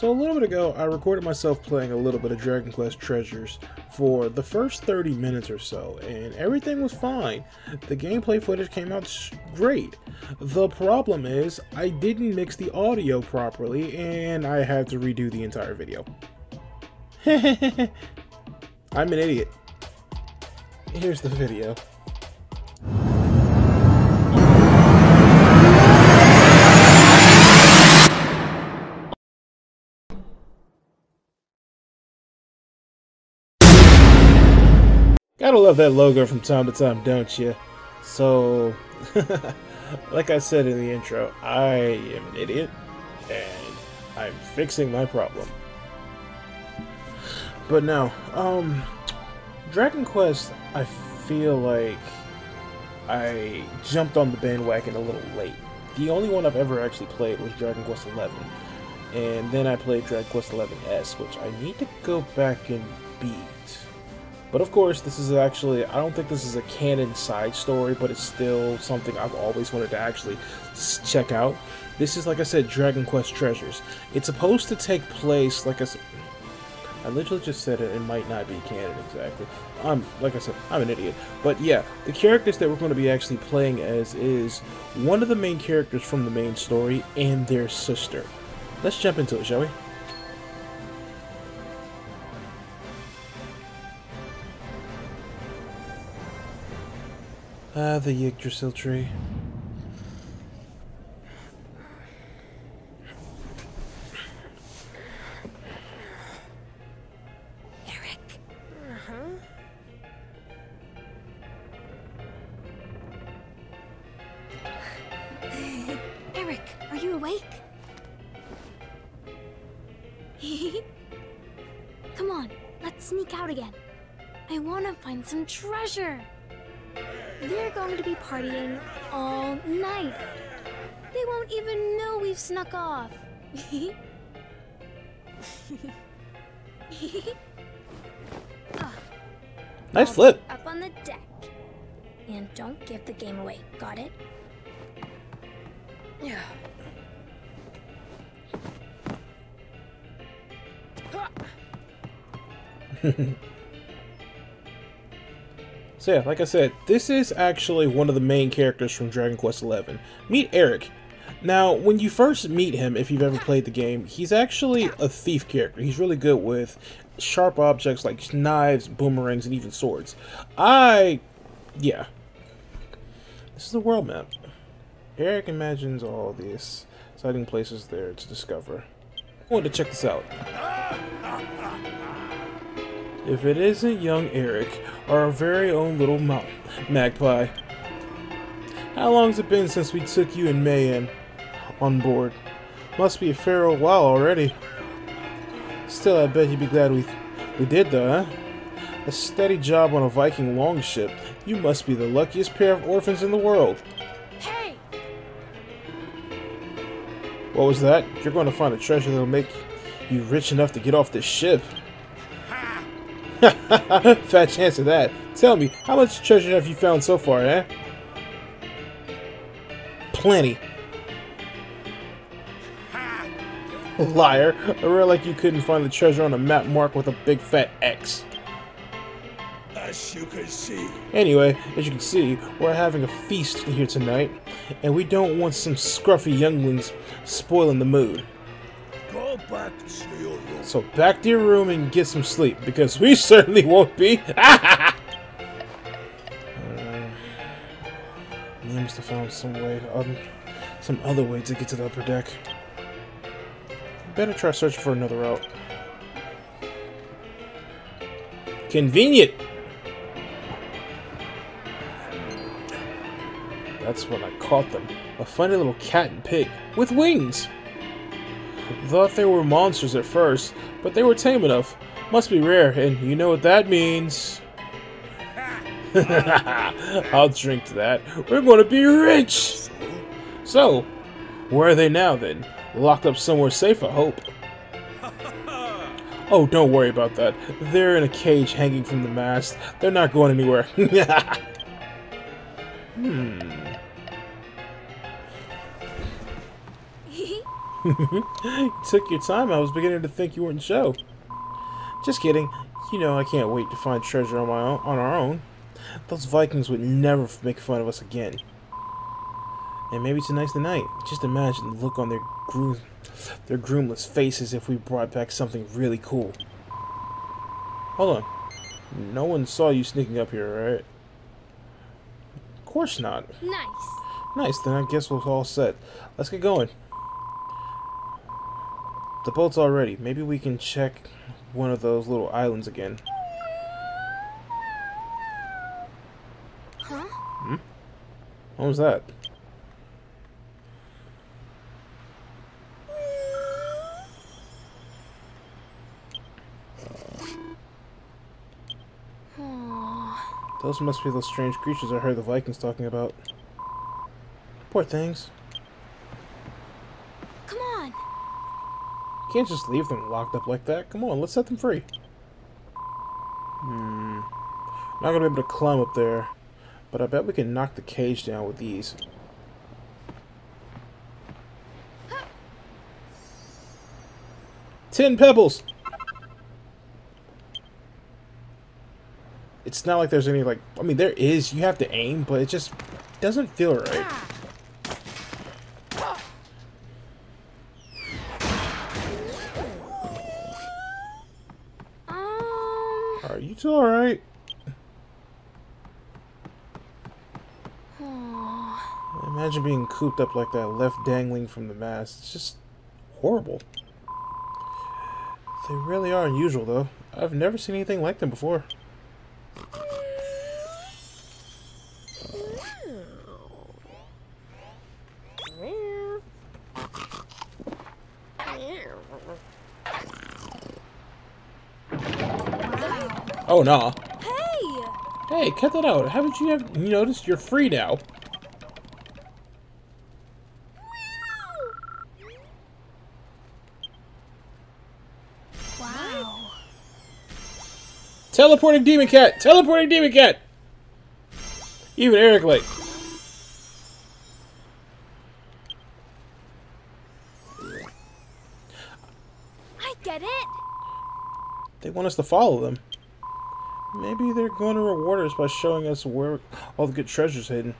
So a little bit ago, I recorded myself playing a little bit of Dragon Quest Treasures for the first 30 minutes or so, and everything was fine. The gameplay footage came out great. The problem is, I didn't mix the audio properly, and I had to redo the entire video. I'm an idiot. Here's the video. Gotta love that logo from time to time, don't you? So, like I said in the intro, I am an idiot, and I'm fixing my problem. But no, um, Dragon Quest, I feel like I jumped on the bandwagon a little late. The only one I've ever actually played was Dragon Quest XI, and then I played Dragon Quest XI S, which I need to go back and beat. But of course, this is actually, I don't think this is a canon side story, but it's still something I've always wanted to actually check out. This is, like I said, Dragon Quest Treasures. It's supposed to take place, like I said, I literally just said it, it might not be canon exactly. I'm, like I said, I'm an idiot. But yeah, the characters that we're going to be actually playing as is one of the main characters from the main story and their sister. Let's jump into it, shall we? Ah, the Yggdrasil tree. Eric. Eric, are you awake? Come on, let's sneak out again. I want to find some treasure. They're going to be partying all night. They won't even know we've snuck off. Nice flip. Up on the deck. And don't give the game away. Got it? Yeah. So yeah, like I said, this is actually one of the main characters from Dragon Quest XI. Meet Eric. Now, when you first meet him, if you've ever played the game, he's actually a thief character. He's really good with sharp objects like knives, boomerangs, and even swords. I... yeah. This is the world map. Eric imagines all these exciting places there to discover. I wanted to check this out. If it isn't young Eric, our very own little ma magpie. How long's it been since we took you and Mayhem on board? Must be a fair old while already. Still, I bet you'd be glad we we did though, huh? A steady job on a Viking longship. You must be the luckiest pair of orphans in the world. Hey! What was that? You're going to find a treasure that'll make you rich enough to get off this ship. Fat chance of that. Tell me, how much treasure have you found so far, eh? Plenty. Liar. I read like you couldn't find the treasure on a map marked with a big fat X. As you can see, Anyway, as you can see, we're having a feast here tonight, and we don't want some scruffy younglings spoiling the mood. Go back to your room. So back to your room and get some sleep, because we certainly won't be. uh, must have found some way, um, some other way to get to the upper deck. Better try searching for another route. Convenient. That's when I caught them. A funny little cat and pig with wings. Thought they were monsters at first, but they were tame enough. Must be rare, and you know what that means. I'll drink to that. We're to be rich! So, where are they now then? Locked up somewhere safe, I hope. Oh, don't worry about that. They're in a cage hanging from the mast. They're not going anywhere. hmm. You took your time. I was beginning to think you weren't show. Just kidding. You know I can't wait to find treasure on my own, on our own. Those Vikings would never make fun of us again. And maybe tonight's the night. Just imagine the look on their groom, their groomless faces if we brought back something really cool. Hold on. No one saw you sneaking up here, right? Of course not. Nice. Nice, then I guess we're all set. Let's get going. The boat's all ready. Maybe we can check one of those little islands again. Huh? Hmm? What was that? Those must be those strange creatures I heard the Vikings talking about. Poor things. Come on. You can't just leave them locked up like that. Come on, let's set them free. Hmm. Not gonna be able to climb up there, but I bet we can knock the cage down with these. Ten pebbles! It's not like there's any, like, I mean, there is, you have to aim, but it just doesn't feel right. Two alright? Imagine being cooped up like that, left dangling from the mast. It's just horrible. They really are unusual, though. I've never seen anything like them before. Oh, nah. Hey! Hey, cut that out. Haven't you, have, you noticed you're free now? Wow. Teleporting demon cat! Teleporting demon cat! Even Eric like. I get it. They want us to follow them. Maybe they're going to reward us by showing us where all the good treasure's hidden.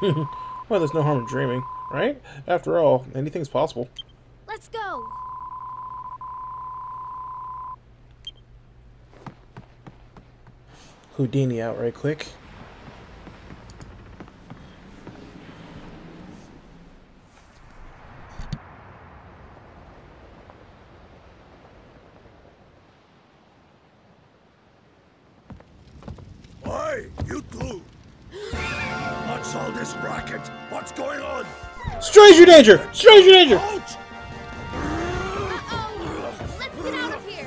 well, there's no harm in dreaming, right? After all, anything's possible. Let's go. Houdini out right quick. Stranger danger! Stranger danger! Out! Uh-oh. Let's get out of here.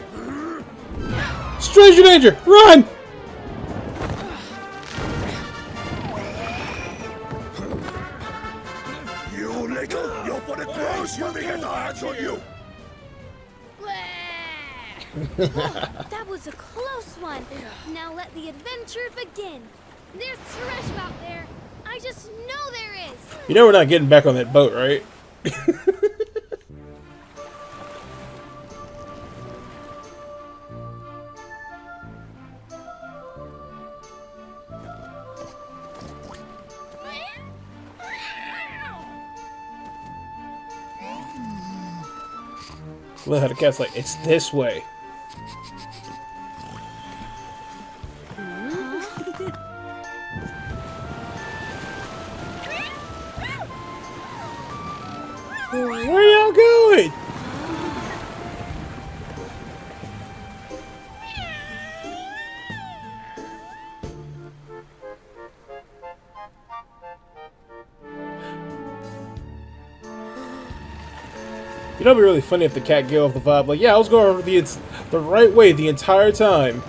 Stranger danger! Run! You little, you're for the crows when we get our hands on you! that was a close one. Now let the adventure begin. There's treasure out there. I just know there is. You know we're not getting back on that boat, right? Look how the cat's like, it's this way. You know, it'd be really funny if the cat gave off the vibe like, yeah, I was going the the right way the entire time.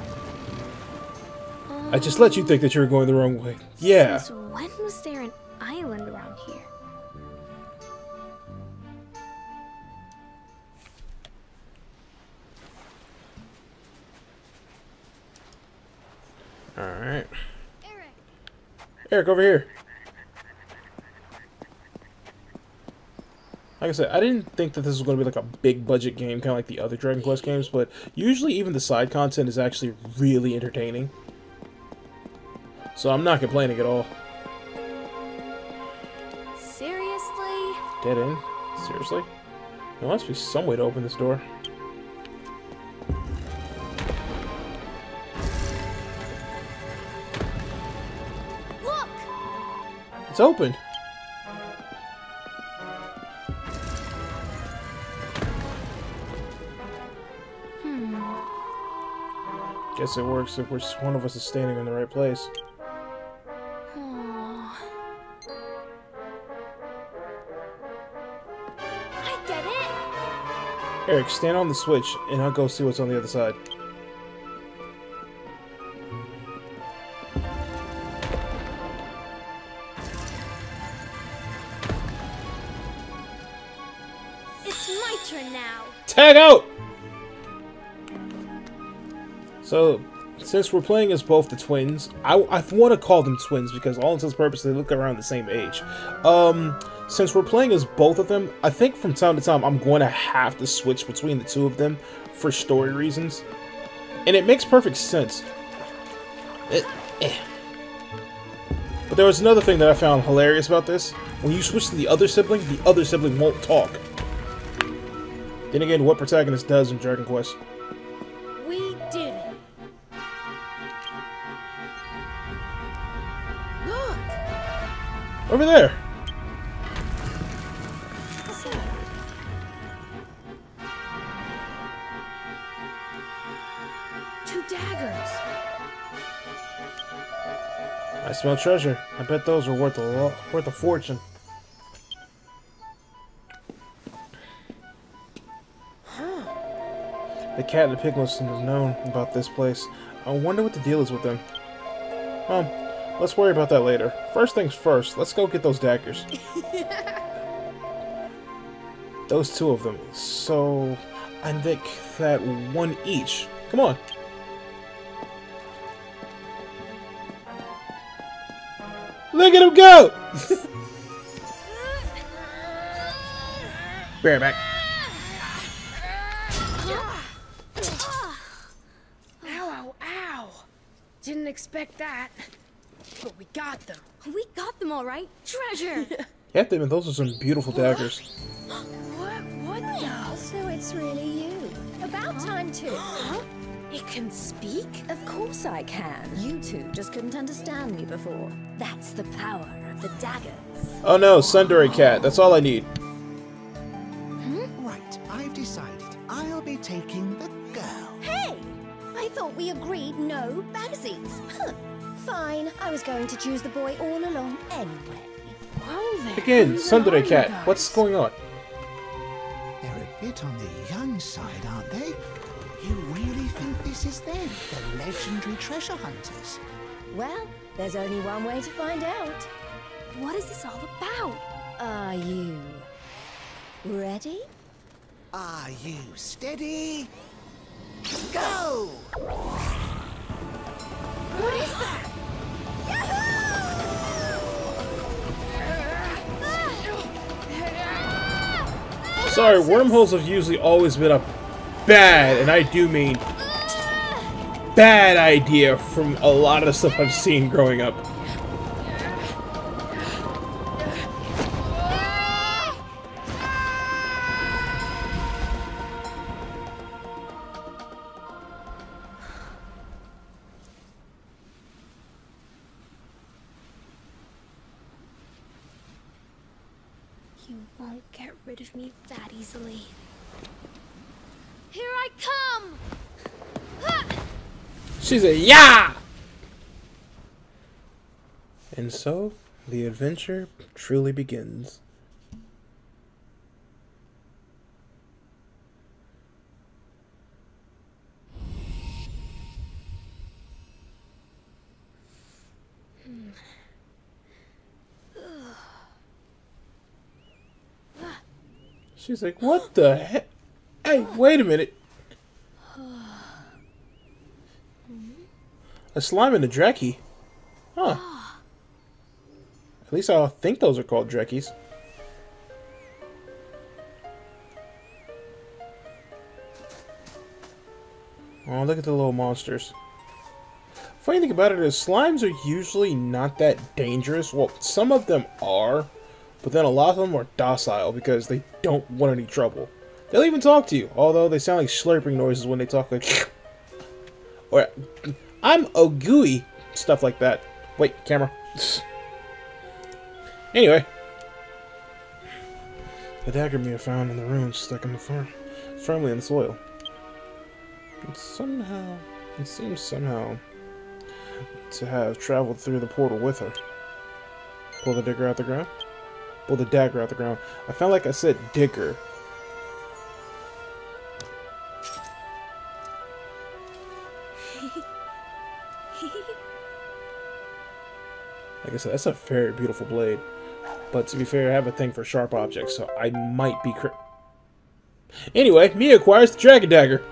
I just let you think that you were going the wrong way. Um, yeah. Since when was there an island around here? All right. Eric, Eric, over here. Like I said, I didn't think that this was going to be like a big budget game, kind of like the other Dragon Quest games, but usually even the side content is actually really entertaining. So I'm not complaining at all. Seriously? Dead end? Seriously? There must be some way to open this door. It's open! Hmm. Guess it works if we're, one of us is standing in the right place. I get it! Eric, stand on the switch, and I'll go see what's on the other side. Out! So, since we're playing as both the twins, I, I want to call them twins because all intents and purposes they look around the same age. Um, since we're playing as both of them, I think from time to time I'm going to have to switch between the two of them for story reasons. And it makes perfect sense. It, eh. But there was another thing that I found hilarious about this. When you switch to the other sibling, the other sibling won't talk. Then again, what protagonist does in Dragon Quest? We did it! Look! Over there! Two daggers! I smell treasure. I bet those are worth a worth a fortune. The cat and the piglets has known about this place. I wonder what the deal is with them. Um, let's worry about that later. First things first, let's go get those daggers. those two of them. So, I think that one each. Come on. Look at him go! Bear back. Expect that. But we got them. We got them all right! Treasure! yeah, have to those are some beautiful daggers. What? What the? So it's really you. About time too. It can speak? Of course I can. You two just couldn't understand me before. That's the power of the daggers. Oh no, Tsundere Cat. That's all I need. Hmm? Right, I've decided. I'll be taking the girl. Hey! I thought we agreed no bagsies. Huh. Fine, I was going to choose the boy all along anyway. Whoa there. Again, Who Tsundere Cat. guys? What's going on? They're a bit on the young side, aren't they? You really think this is them, the legendary treasure hunters? Well, there's only one way to find out. what is this all about? Are you ready? Are you steady? Go! What is that? Sorry, wormholes have usually always been a bad, and I do mean bad idea from a lot of the stuff I've seen growing up. She's a yeah! And so, the adventure truly begins. She's like, what the heck? Hey, wait a minute. A slime and a Dracky. Huh. At least I think those are called Drackies. Oh, look at the little monsters. Funny thing about it is slimes are usually not that dangerous. Well, some of them are, but then a lot of them are docile because they don't want any trouble. They'll even talk to you, although they sound like slurping noises when they talk like... or I'm Ogui, stuff like that. Wait, camera. anyway. The dagger Mia found in the ruins stuck in the farm, firmly in the soil. And somehow, it seems somehow to have traveled through the portal with her. Pull the digger out the ground? Pull the dagger out the ground. I felt like I said digger. Like I said, that's a very beautiful blade. But to be fair, I have a thing for sharp objects, so I might be Anyway, Mia acquires the Dragon Dagger.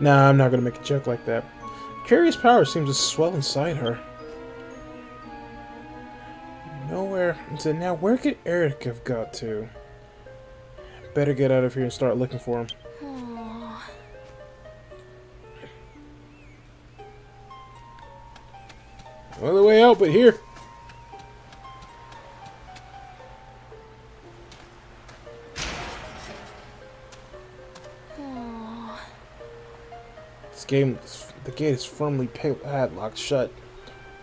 Nah, I'm not gonna make a joke like that. Curious power seems to swell inside her. Nowhere. So now, where could Eric have got to? Better get out of here and start looking for him. Other way out but here. Aw. This game, the gate is firmly padlocked shut.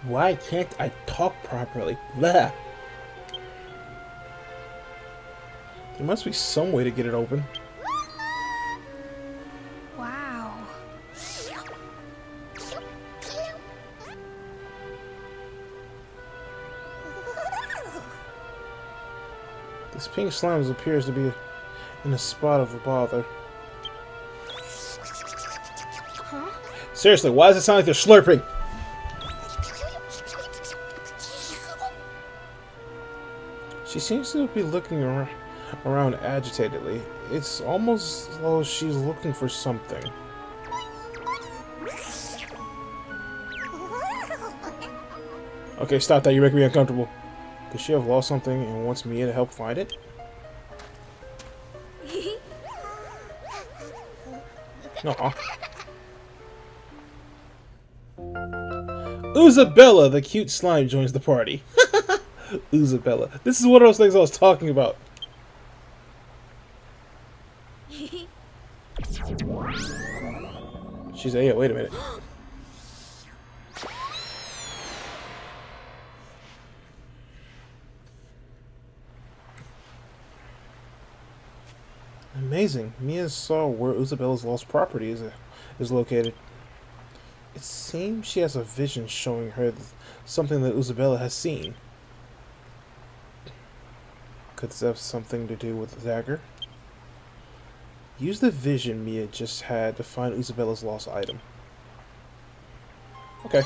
Why can't I talk properly? Blah. There must be some way to get it open. This pink slime appears to be in a spot of a bother. Huh? Seriously, why does it sound like they're slurping? She seems to be looking ar around agitatedly. It's almost as though she's looking for something. Okay, stop that. You're making me uncomfortable. Could she have lost something and wants me to help find it? Uzabella, the cute slime, joins the party. Uzabella. This is one of those things I was talking about. She's a, yeah, wait a minute. Amazing. Mia saw where Isabella's lost property is, is located. It seems she has a vision showing her th- something that Isabella has seen. Could this have something to do with the dagger? Use the vision Mia just had to find Isabella's lost item. Okay.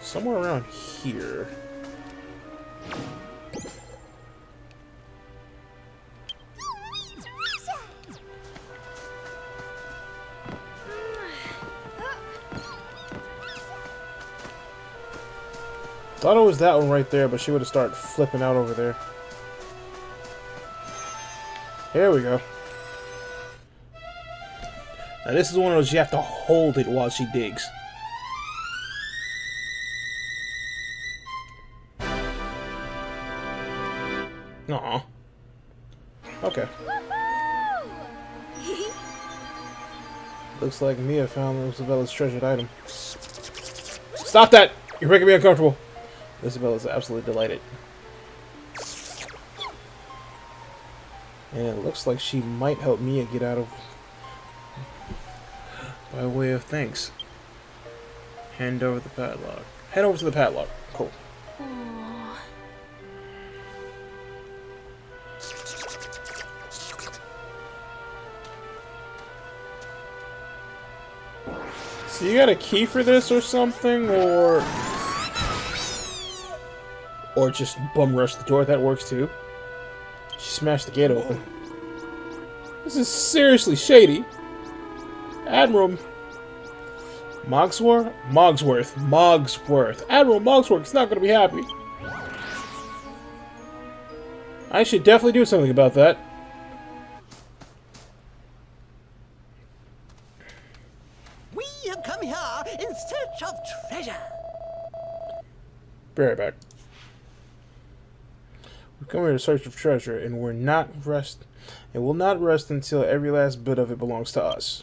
Somewhere around here. Thought it was that one right there, but she would have started flipping out over there. Here we go. Now this is one of those you have to hold it while she digs. Aw. Okay. Looks like Mia found Isabella's treasured item. Stop that! You're making me uncomfortable. Isabella's absolutely delighted. And it looks like she might help Mia get out of... By way of thanks. Hand over the padlock. Head over to the padlock. Cool. So you got a key for this or something, or... Or just bum rush the door, that works too. She smashed the gate open. This is seriously shady. Admiral... Mogsworth? Mogsworth. Mogsworth. Admiral Mogsworth is not going to be happy. I should definitely do something about that. We have come here in search of treasure. Be right back. Come here in search of treasure, and we're not rest, and will not rest until every last bit of it belongs to us.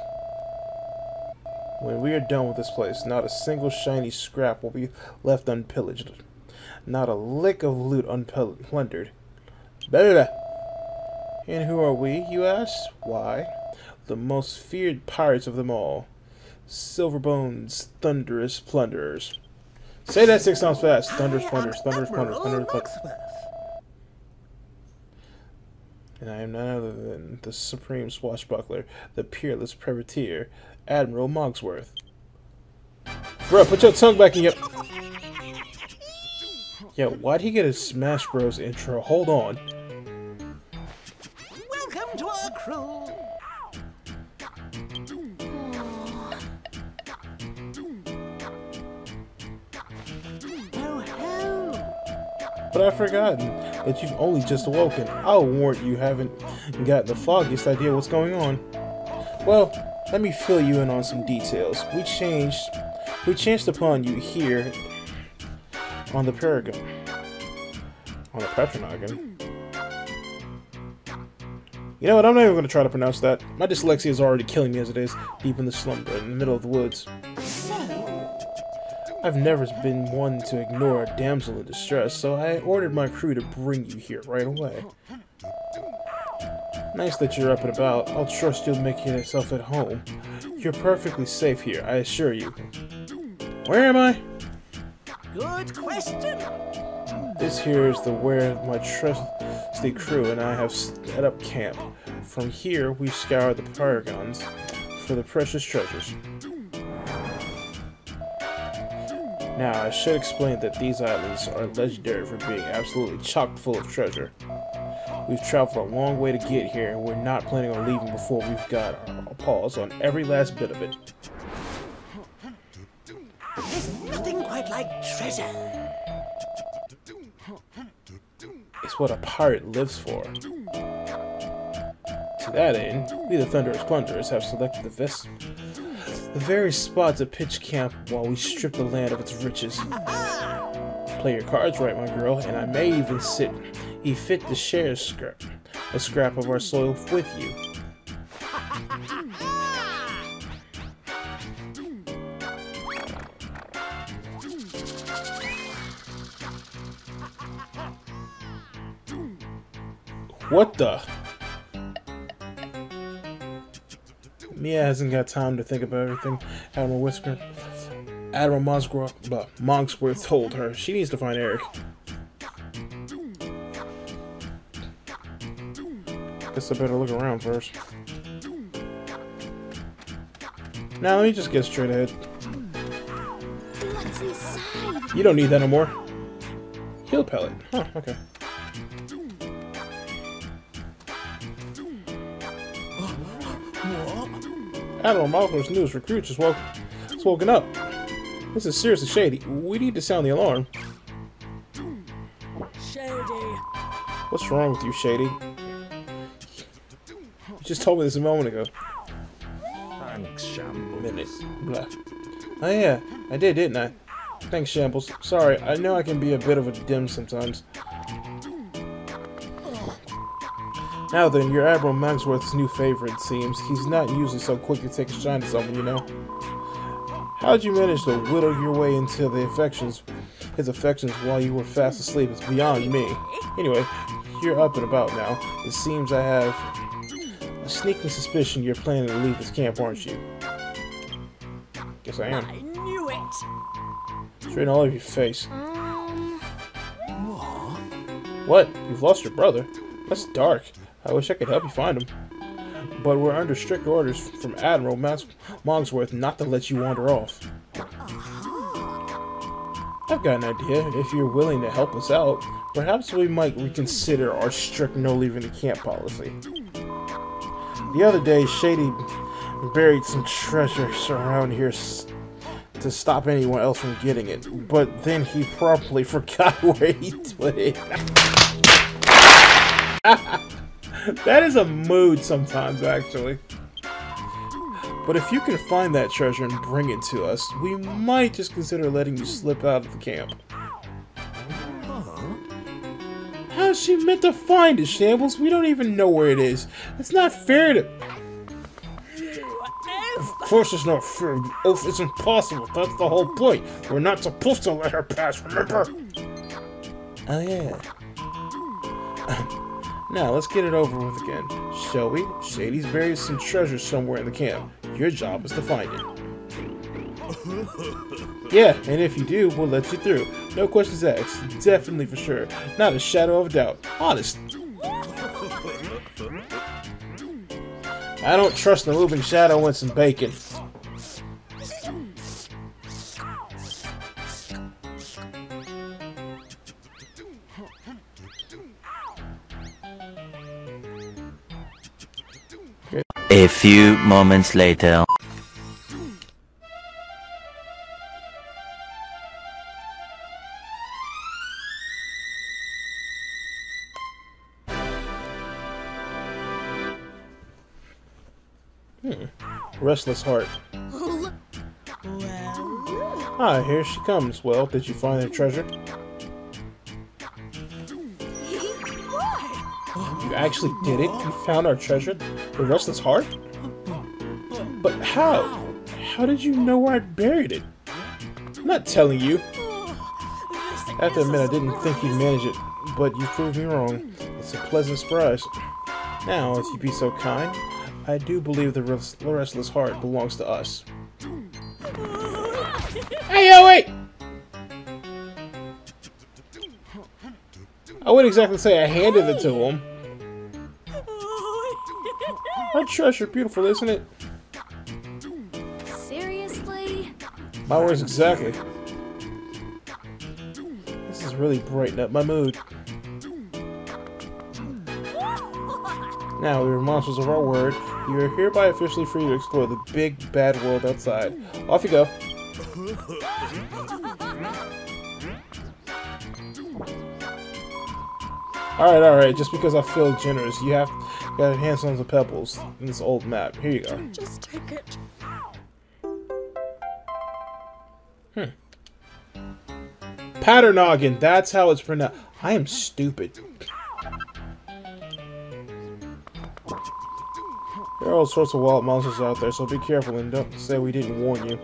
When we are done with this place, not a single shiny scrap will be left unpillaged, not a lick of loot unplundered. Blah. And who are we, you ask? Why, the most feared pirates of them all, Silverbone's thunderous plunderers. Say that six times fast. Thunderous plunderers, thunderous plunderers, thunderous plunderers. And I am none other than the supreme swashbuckler, the peerless privateer, Admiral Mogsworth. Bro, put your tongue back in your... Yeah, why'd he get a Smash Bros intro? Hold on. Welcome to our crew. But I've forgotten that you've only just awoken. I'll warrant you haven't got the foggiest idea what's going on. Well, let me fill you in on some details. We changed... We chanced upon you here on the Paragon. On the Petronagon. You know what, I'm not even going to try to pronounce that. My dyslexia is already killing me as it is, deep in the slumber, in the middle of the woods. I've never been one to ignore a damsel in distress, so I ordered my crew to bring you here right away. Nice that you're up and about. I'll trust you'll make yourself at home. You're perfectly safe here, I assure you. Where am I? Good question. This here is the where my trusty crew and I have set up camp. From here, we scour the paragons for the precious treasures. Now, I should explain that these islands are legendary for being absolutely chock full of treasure. We've traveled a long way to get here, and we're not planning on leaving before we've got our paws on every last bit of it. There's nothing quite like treasure. It's what a pirate lives for. To that end, we the Thunderous Plunderers have selected the best, the very spot to pitch camp while we strip the land of its riches. Play your cards right, my girl, and I may even sit, he fit to share a scrap, a scrap of our soil with you. What the? Mia hasn't got time to think about everything Admiral Whisker. Admiral Mongsworth, uh, Mongsworth told her she needs to find Eric. Guess I better look around first. Now let me just get straight ahead. You don't need that no more. Heal pellet. Huh, okay. Admiral Malcolm's newest recruit just woke, just woken up. This is seriously shady. We need to sound the alarm. Shady. What's wrong with you, Shady? You just told me this a moment ago. Thanks, Shambles. Minute. Blah. Oh yeah, I did, didn't I? Thanks, Shambles. Sorry, I know I can be a bit of a dim sometimes. Now then, you're Admiral Magsworth's new favorite, it seems. He's not usually so quick to take a shine to someone, you know. How'd you manage to whittle your way into the affections, his affections while you were fast asleep? It's beyond me. Anyway, you're up and about now. It seems I have a sneaking suspicion you're planning to leave this camp, aren't you? Guess I am. I knew it. Straight all over your face. Um, What? You've lost your brother? That's dark. I wish I could help you find him. But we're under strict orders from Admiral Mas- Mongsworth not to let you wander off. Uh-huh. I've got an idea. If you're willing to help us out, perhaps we might reconsider our strict no leaving the camp policy. The other day, Shady buried some treasures around here s- to stop anyone else from getting it, but then he promptly forgot where he put it. that is a mood sometimes, actually. But if you can find that treasure and bring it to us, we might just consider letting you slip out of the camp. How's she meant to find it, Shambles? We don't even know where it is. It's not fair to... Of course it's not fair. Oh, it's impossible. That's the whole point. We're not supposed to let her pass, remember? Oh, yeah. Now, let's get it over with again. Shall we? Shady's buried some treasure somewhere in the camp. Your job is to find it. Yeah, and if you do, we'll let you through. No questions asked. Definitely for sure. Not a shadow of a doubt. Honest. I don't trust the moving shadow and some bacon. A few moments later. Restless heart. Ah, here she comes. Well, did you find the treasure? You actually did it? You found our treasure? The restless heart? But how? How did you know where I buried it? I'm not telling you. I have to admit I didn't think you'd manage it, but you proved me wrong. It's a pleasant surprise. Now, if you'd be so kind, I do believe the rest- restless heart belongs to us. Hey, wait! I wouldn't exactly say I handed it to him. Our treasure, beautiful, isn't it? Seriously? My words exactly. This is really brightening up my mood. Now, we are monsters of our word. You are hereby officially free to explore the big, bad world outside. Off you go. Alright, alright, just because I feel generous, you have got hands on the pebbles in this old map. Here you go. Just take it. Hmm. Patternoggin, that's how it's pronounced. I am stupid. There are all sorts of wild monsters out there, so be careful and don't say we didn't warn you.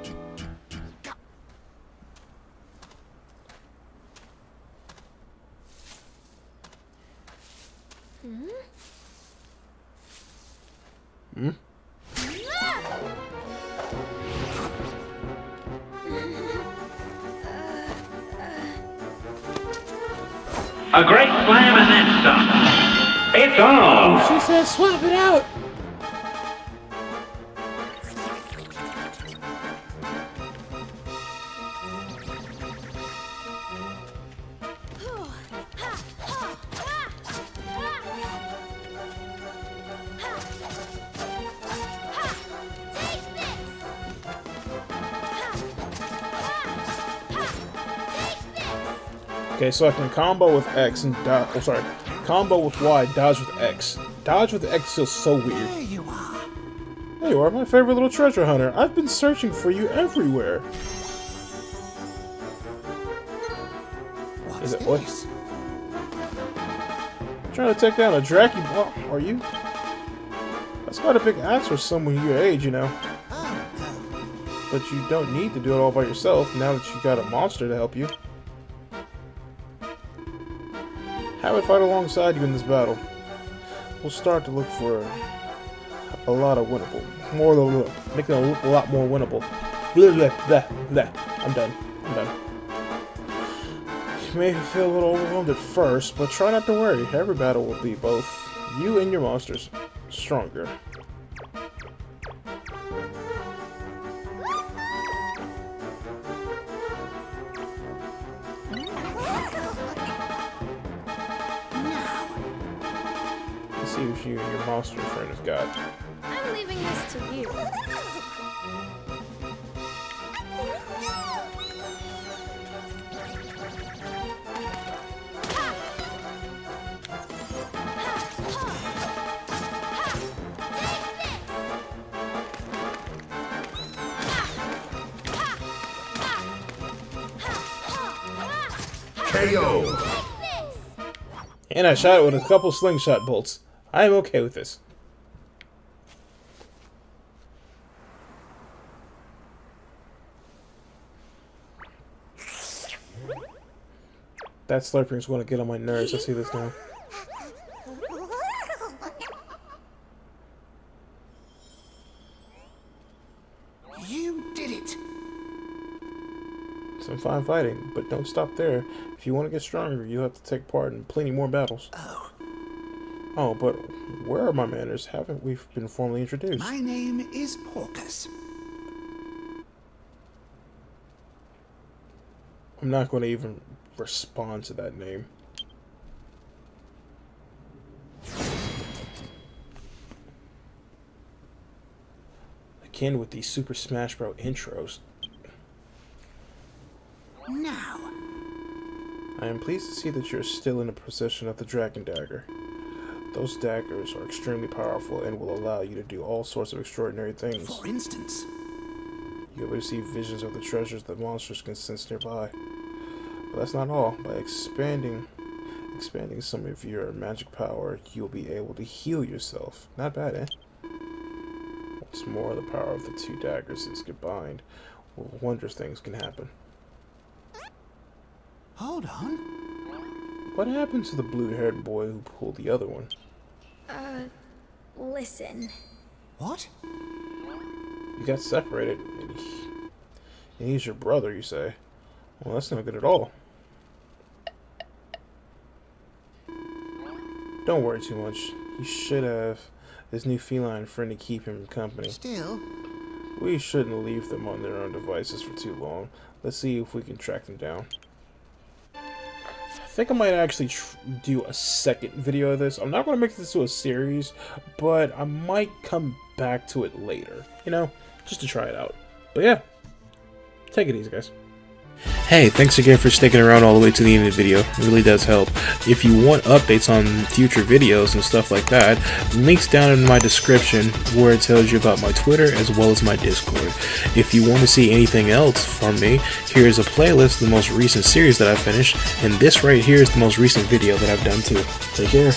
Okay, so I can combo with X and dodge. Oh, sorry. Combo with Y, dodge with X. Dodge with X feels so weird. There you are. There you are, my favorite little treasure hunter. I've been searching for you everywhere. What's Is it what? this? Trying to take down a Dracky are you? That's quite a big axe for someone your age, you know. Oh. But you don't need to do it all by yourself now that you got a monster to help you. Have it fight alongside you in this battle. We'll start to look for a lot of winnable. More making it look a lot more winnable. Blah, blah, blah, blah. I'm done. I'm done. You may feel a little overwhelmed at first, but try not to worry. Every battle will be both you and your monsters stronger. to see what you and your monster friend has got. I'm leaving this to you. KO. And I shot it with a couple slingshot bolts. I am okay with this. That slurping is going to get on my nerves. I see this now. You did it. Some fine fighting, but don't stop there. If you want to get stronger, you have to take part in plenty more battles. Oh, Oh, but where are my manners? Haven't we been formally introduced? my name is Porcus. I'm not going to even respond to that name. Again with these Super Smash Bros. intros. Now, I am pleased to see that you're still in the possession of the Dragon Dagger. Those daggers are extremely powerful and will allow you to do all sorts of extraordinary things. for instance, You'll be able to see visions of the treasures that monsters can sense nearby. But that's not all. By expanding expanding some of your magic power, you'll be able to heal yourself. Not bad, eh? What's more, the power of the two daggers is combined. Wondrous things can happen. hold on. What happened to the blue-haired boy who pulled the other one? Uh, listen. What? You got separated, and, he, and he's your brother, you say? Well, that's not good at all. Don't worry too much. He should have his new feline friend to keep him company. Still, We shouldn't leave them on their own devices for too long. Let's see if we can track them down. I think I might actually do a second video of this. I'm not going to make this to a series, but I might come back to it later. You know, just to try it out. But yeah, take it easy, guys. Hey, thanks again for sticking around all the way to the end of the video. It really does help. If you want updates on future videos and stuff like that, links down in my description where it tells you about my Twitter as well as my Discord. If you want to see anything else from me, here's a playlist of the most recent series that I finished, and this right here is the most recent video that I've done too. Take care.